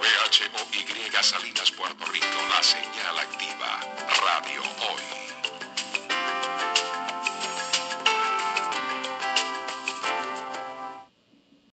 W-H-O-Y Salinas, Puerto Rico, la